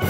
a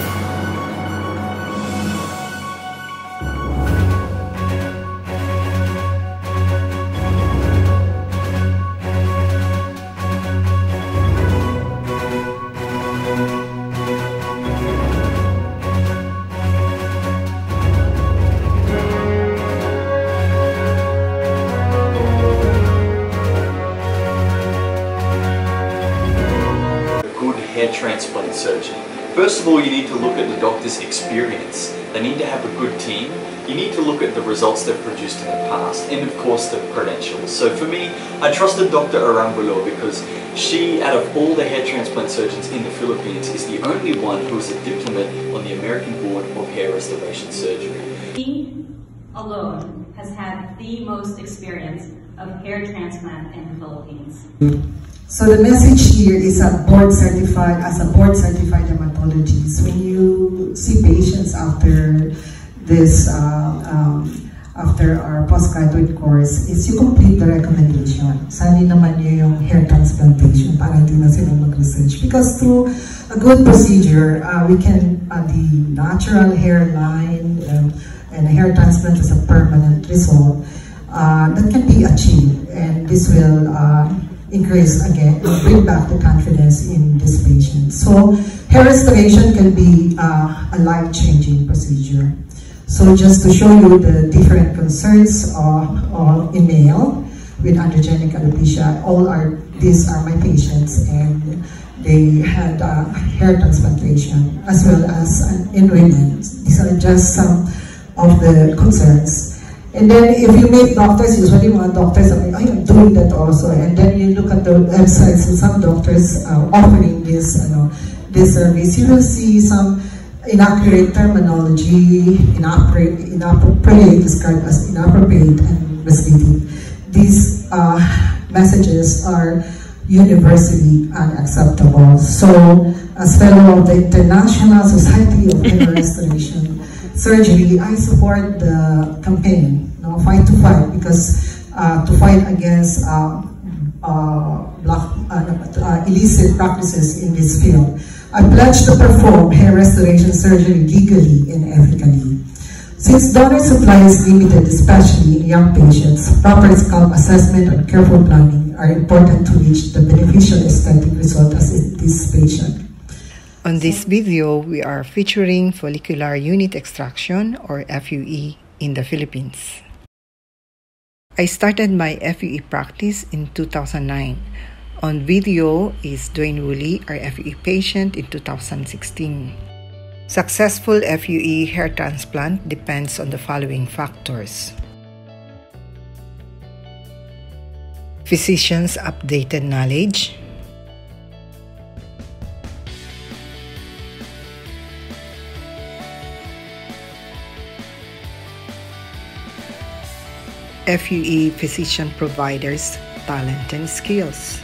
good hair transplant surgeon. First of all, you need to look at the doctor's experience. They need to have a good team. You need to look at the results they've produced in the past and of course the credentials. So for me, I trusted Dr. Arambulo because she, out of all the hair transplant surgeons in the Philippines, is the only one who is a diplomate on the American Board of Hair Restoration Surgery. He alone has had the most experience of hair transplant in the Philippines. So the message here is a board certified, as a board certified dermatologist, when you see patients after this, uh, um, after our postgraduate course, is you complete the recommendation. Sali naman nyo yung hair transplantation para hindi na sila mag-research. Because through a good procedure, uh, we can, uh, the natural hairline um, and hair transplant is a permanent result uh, that can be achieved. And this will uh, increase again, bring back the confidence in this patient. So hair restoration can be uh, a life-changing procedure. So just to show you the different concerns of, uh, in male with androgenic alopecia, all are, these are my patients and they had uh, hair transplantation as well as in women. These are just some of the concerns. And then if you meet doctors, usually mga doctors are like, I am doing that also. And then you look at the websites and some doctors are offering this, you know, this service. You will see some inaccurate terminology, inappropriate, inappropriate described as inappropriate and misleading. These uh, messages are universally unacceptable. So, as fellow of the International Society of Hair Restoration Surgery, I support the campaign, you know, Fight the Fight, because uh, to fight against uh, uh, black, uh, illicit practices in this field. I pledge to perform hair restoration surgery legally and ethically. Since donor supply is limited, especially in young patients, proper scalp assessment and careful planning are important to reach the beneficial aesthetic result as in this patient. On this video, we are featuring follicular unit extraction or FUE in the Philippines. I started my FUE practice in 2009. On video is Dwaine Woolley, our FUE patient in 2016. Successful FUE hair transplant depends on the following factors. Physician's updated knowledge, FUE physician providers talent and skills.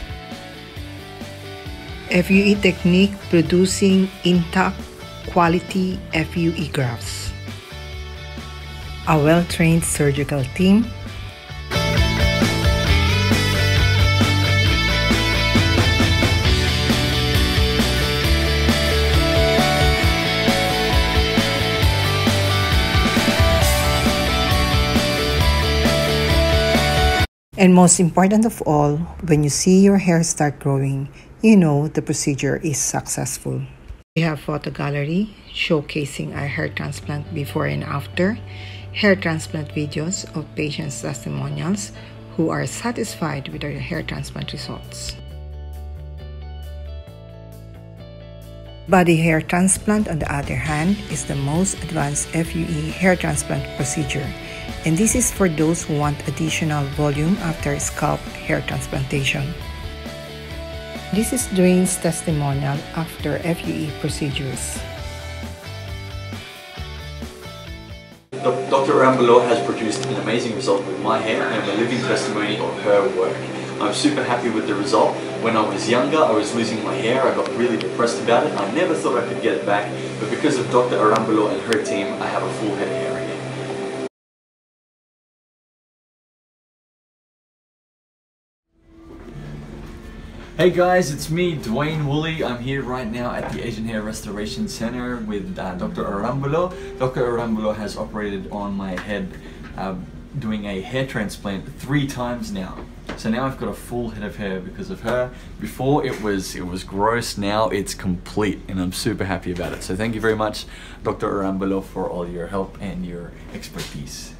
FUE technique producing intact quality FUE grafts. A well-trained surgical team And most important of all, when you see your hair start growing, you know the procedure is successful. We have photo gallery showcasing our hair transplant before and after, hair transplant videos of patients' testimonials who are satisfied with their hair transplant results. Body hair transplant, on the other hand, is the most advanced FUE hair transplant procedure and this is for those who want additional volume after scalp hair transplantation. This is Dwaine's testimonial after FUE procedures. Dr. Arambulo has produced an amazing result with my hair and I'm a living testimony of her work. I'm super happy with the result. When I was younger, I was losing my hair. I got really depressed about it. I never thought I could get it back, but because of Dr. Arambulo and her team, I have a full head of hair again. Hey guys, it's me, Dwaine Woolley. I'm here right now at the Asian Hair Restoration Center with uh, Dr. Arambulo. Dr. Arambulo has operated on my head uh, doing a hair transplant three times now. So now I've got a full head of hair because of her. Before it was it was gross, now it's complete and I'm super happy about it. So thank you very much Dr. Arambulo for all your help and your expertise.